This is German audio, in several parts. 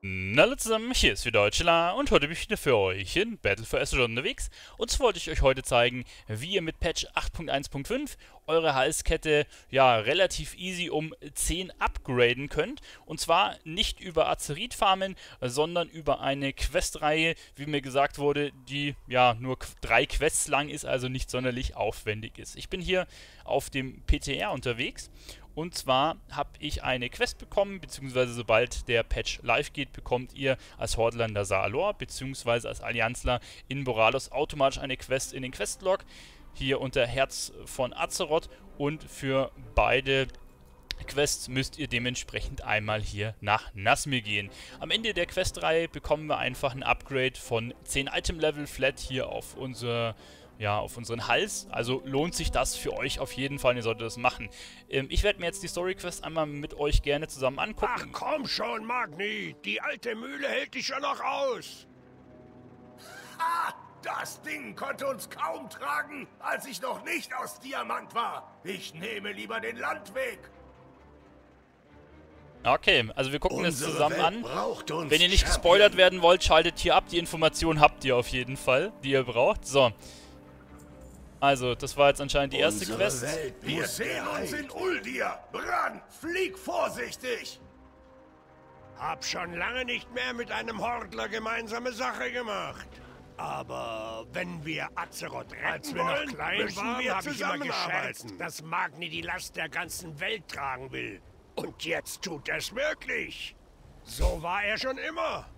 Na hallo zusammen, hier ist wieder Deutschela und heute bin ich wieder für euch in Battle for Azeroth unterwegs. Und zwar wollte ich euch heute zeigen, wie ihr mit Patch 8.1.5 eure Halskette ja relativ easy um 10 upgraden könnt. Und zwar nicht über Azerit farmen, sondern über eine Questreihe, wie mir gesagt wurde, die ja nur drei Quests lang ist, also nicht sonderlich aufwendig ist. Ich bin hier auf dem PTR unterwegs und zwar habe ich eine Quest bekommen, beziehungsweise sobald der Patch live geht, bekommt ihr als Hordlander Salor, beziehungsweise als Allianzler in Boralos automatisch eine Quest in den Questlog. Hier unter Herz von Azeroth und für beide Quests müsst ihr dementsprechend einmal hier nach Nasmir gehen. Am Ende der Questreihe bekommen wir einfach ein Upgrade von 10 Item Level flat hier auf unser ja, auf unseren Hals. Also lohnt sich das für euch auf jeden Fall, ihr solltet das machen. Ähm, ich werde mir jetzt die Story Quest einmal mit euch gerne zusammen angucken. Ach komm schon, Magni, die alte Mühle hält dich ja noch aus. Ha! Das Ding konnte uns kaum tragen, als ich noch nicht aus Diamant war. Ich nehme lieber den Landweg. Okay, also wir gucken Unsere es zusammen an. Wenn ihr nicht gespoilert werden wollt, schaltet hier ab. Die Informationen habt ihr auf jeden Fall, die ihr braucht. So, also, das war jetzt anscheinend die erste Unsere Quest. Welt Wir sehen uns in Uldir. Bran, flieg vorsichtig. Hab schon lange nicht mehr mit einem Hordler gemeinsame Sache gemacht. Aber wenn wir Azeroth retten Als wir wollen, noch klein waren, habe ich immer geschätzt, dass Magni die Last der ganzen Welt tragen will. Und jetzt tut er es wirklich. So war er schon immer.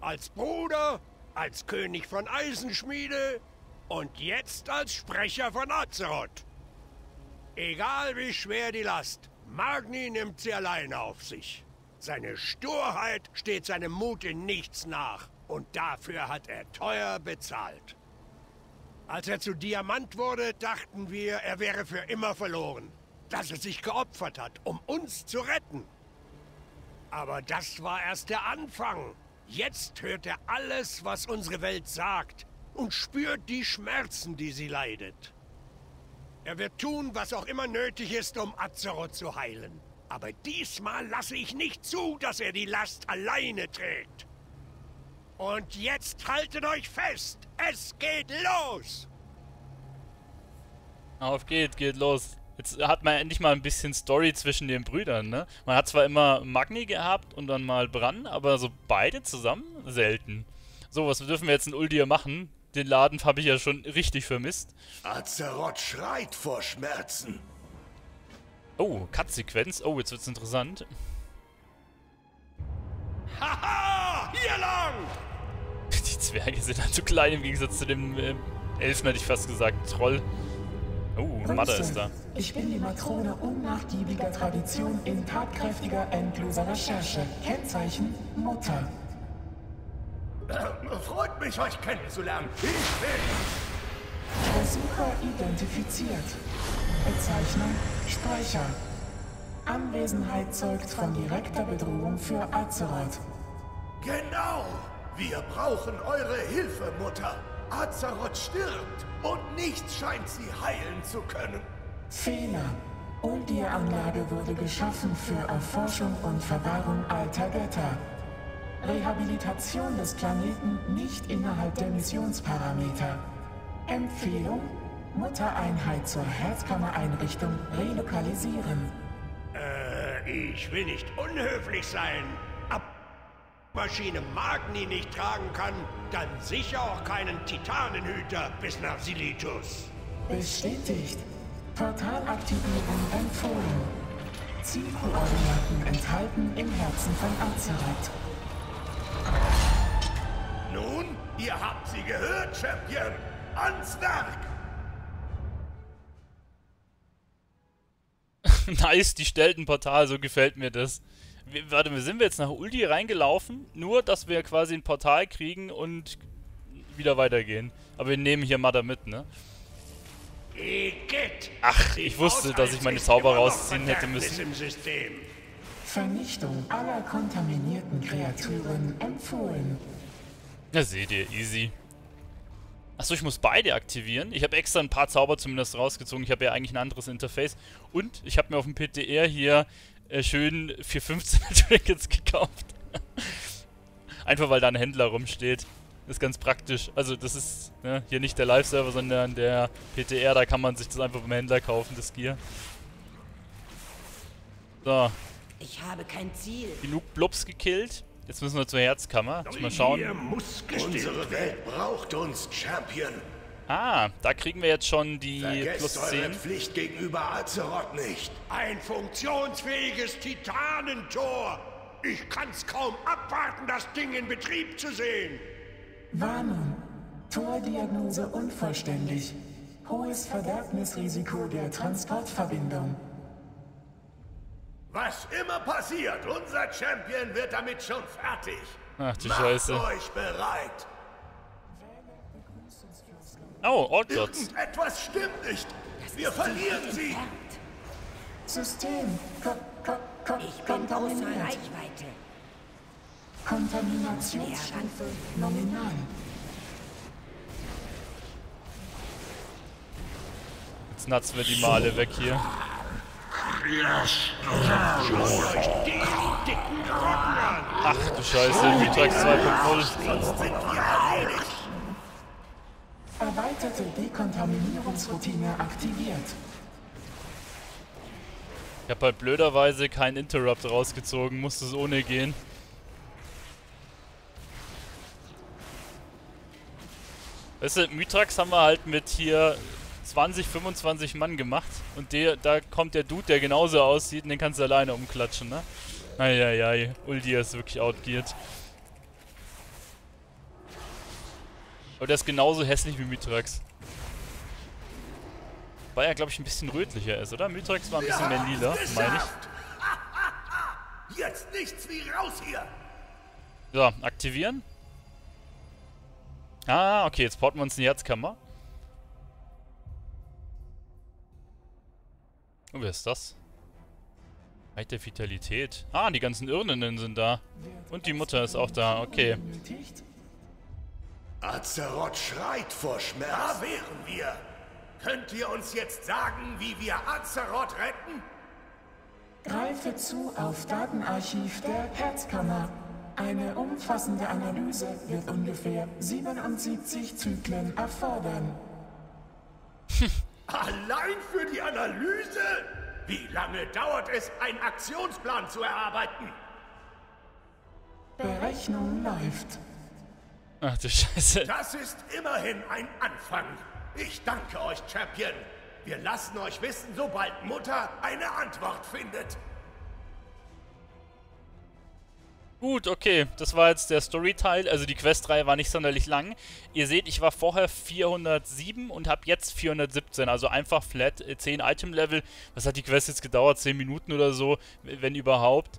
Als Bruder, als König von Eisenschmiede, und jetzt als Sprecher von Azeroth. Egal wie schwer die Last, Magni nimmt sie alleine auf sich. Seine Sturheit steht seinem Mut in nichts nach. Und dafür hat er teuer bezahlt. Als er zu Diamant wurde, dachten wir, er wäre für immer verloren. Dass er sich geopfert hat, um uns zu retten. Aber das war erst der Anfang. Jetzt hört er alles, was unsere Welt sagt und spürt die Schmerzen, die sie leidet. Er wird tun, was auch immer nötig ist, um Azeroth zu heilen. Aber diesmal lasse ich nicht zu, dass er die Last alleine trägt. Und jetzt haltet euch fest! Es geht los! Auf geht, geht los. Jetzt hat man endlich mal ein bisschen Story zwischen den Brüdern, ne? Man hat zwar immer Magni gehabt und dann mal Bran, aber so beide zusammen selten. So, was dürfen wir jetzt in Uldir machen? Den Laden habe ich ja schon richtig vermisst. Azeroth schreit vor Schmerzen. Oh, Cut-Sequenz. Oh, jetzt wird's interessant. Haha, hier lang! Die Zwerge sind halt zu klein im Gegensatz zu dem äh, Elfen, hätte ich fast gesagt. Troll. Oh, Mother ist da. Ich bin die Matrone unnachgiebiger Tradition in tatkräftiger, endloser Recherche. Kennzeichen Mutter. Äh, freut mich, euch kennenzulernen. Ich bin... Versucher identifiziert. Bezeichnung Speicher. Anwesenheit zeugt von direkter Bedrohung für Azeroth. Genau. Wir brauchen eure Hilfe, Mutter. Azeroth stirbt und nichts scheint sie heilen zu können. Fehler. Uldir-Anlage wurde geschaffen für Erforschung und Verwahrung alter Götter. Rehabilitation des Planeten nicht innerhalb der Missionsparameter. Empfehlung: Muttereinheit zur Herzkammereinrichtung relokalisieren. Äh, ich will nicht unhöflich sein. Ab Maschine Magni nicht tragen kann, dann sicher auch keinen Titanenhüter bis nach Silitus. Bestätigt. Portalaktivierung empfohlen. Zielkoordinaten enthalten im Herzen von Azeroth. Nun, ihr habt sie gehört, Champion. Ans Werk! nice, die stellt ein Portal, so gefällt mir das. Wir, warte, sind wir jetzt nach Uldi reingelaufen? Nur, dass wir quasi ein Portal kriegen und wieder weitergehen. Aber wir nehmen hier Mother mit, ne? Ach, ich wusste, dass ich meine Zauber rausziehen hätte müssen. Vernichtung aller kontaminierten Kreaturen empfohlen. Ja, seht ihr, easy. Achso, ich muss beide aktivieren. Ich habe extra ein paar Zauber zumindest rausgezogen. Ich habe ja eigentlich ein anderes Interface. Und ich habe mir auf dem PTR hier äh, schön 415 Trinkets gekauft. Einfach weil da ein Händler rumsteht. Ist ganz praktisch. Also das ist ne, hier nicht der Live-Server, sondern der PTR. Da kann man sich das einfach beim Händler kaufen, das Gear. So. Ich habe kein Ziel. Genug Blobs gekillt. Jetzt müssen wir zur Herzkammer. Mal schauen. Unsere Welt braucht uns, Champion. Ah, da kriegen wir jetzt schon die Vergesst plus eure 10. Pflicht gegenüber Azeroth nicht. Ein funktionsfähiges Titanentor. Ich kann's kaum abwarten, das Ding in Betrieb zu sehen. Warnung. Tordiagnose unvollständig. Hohes Verderbnisrisiko der Transportverbindung. Was immer passiert, unser Champion wird damit schon fertig. Ach du Macht Scheiße. euch bereit. Oh, Old Gods. Irgendetwas stimmt nicht. Wir verlieren sie. System. Ko ko ko Ich bin außer. Reichweite. Kontaminationsstufe nominal. Jetzt natzen wir die Male weg hier. Die dicken Grotten an. Ach du Scheiße, Mitrax 2.0. Sonst sind wir erledigt. Erweiterte Dekontaminierungsroutine aktiviert. Ich habe halt blöderweise keinen Interrupt rausgezogen, musste es ohne gehen. Weißt du, Mythrax haben wir halt mit hier 20, 25 Mann gemacht. Und der, da kommt der Dude, der genauso aussieht und den kannst du alleine umklatschen, ne? Eieiei, Uldia ist wirklich outgeared. Aber der ist genauso hässlich wie Mythrax. Weil er, glaube ich, ein bisschen rötlicher ist, oder? Mythrax war ein bisschen mehr lila, meine ich. Jetzt nichts wie raus hier. So, aktivieren. Ah, okay, jetzt porten wir uns in die Herzkammer. Und wer ist das?Heit der Vitalität. Ah, die ganzen Irrenden sind da. Und die Mutter ist auch da, okay. Azeroth schreit vor Schmerz. Da wären wir. Könnt ihr uns jetzt sagen, wie wir Azeroth retten? Greife zu auf Datenarchiv der Herzkammer. Eine umfassende Analyse wird ungefähr 77 Zyklen erfordern. Allein für die Analyse? Wie lange dauert es, einen Aktionsplan zu erarbeiten? Berechnung läuft. Ach du Scheiße. Das ist immerhin ein Anfang. Ich danke euch, Champion. Wir lassen euch wissen, sobald Mutter eine Antwort findet. Gut, okay. Das war jetzt der Story-Teil. Also die Quest-Reihe war nicht sonderlich lang. Ihr seht, ich war vorher 407 und habe jetzt 417. Also einfach flat äh, 10 Item-Level. Was hat die Quest jetzt gedauert? 10 Minuten oder so, wenn überhaupt.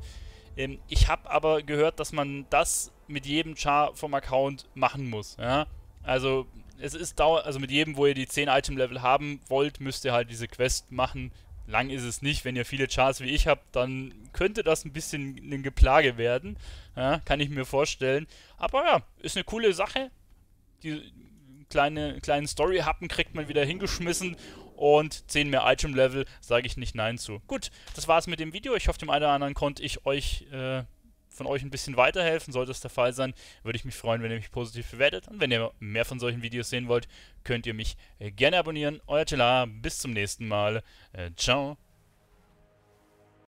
Ähm, ich habe aber gehört, dass man das mit jedem Char vom Account machen muss. Ja? Also es ist dauer, also mit jedem, wo ihr die 10 Item-Level haben wollt, müsst ihr halt diese Quest machen. Lang ist es nicht. Wenn ihr viele Chars wie ich habt, dann könnte das ein bisschen ein Geplage werden. Ja, kann ich mir vorstellen. Aber ja, ist eine coole Sache. Die kleine, kleinen Story-Happen kriegt man wieder hingeschmissen. Und 10 mehr Item-Level sage ich nicht Nein zu. Gut, das war's mit dem Video. Ich hoffe, dem einen oder anderen konnte ich euch äh, von euch ein bisschen weiterhelfen. Sollte es der Fall sein, würde ich mich freuen, wenn ihr mich positiv bewertet. Und wenn ihr mehr von solchen Videos sehen wollt, könnt ihr mich äh, gerne abonnieren. Euer Tela, bis zum nächsten Mal. Äh, ciao.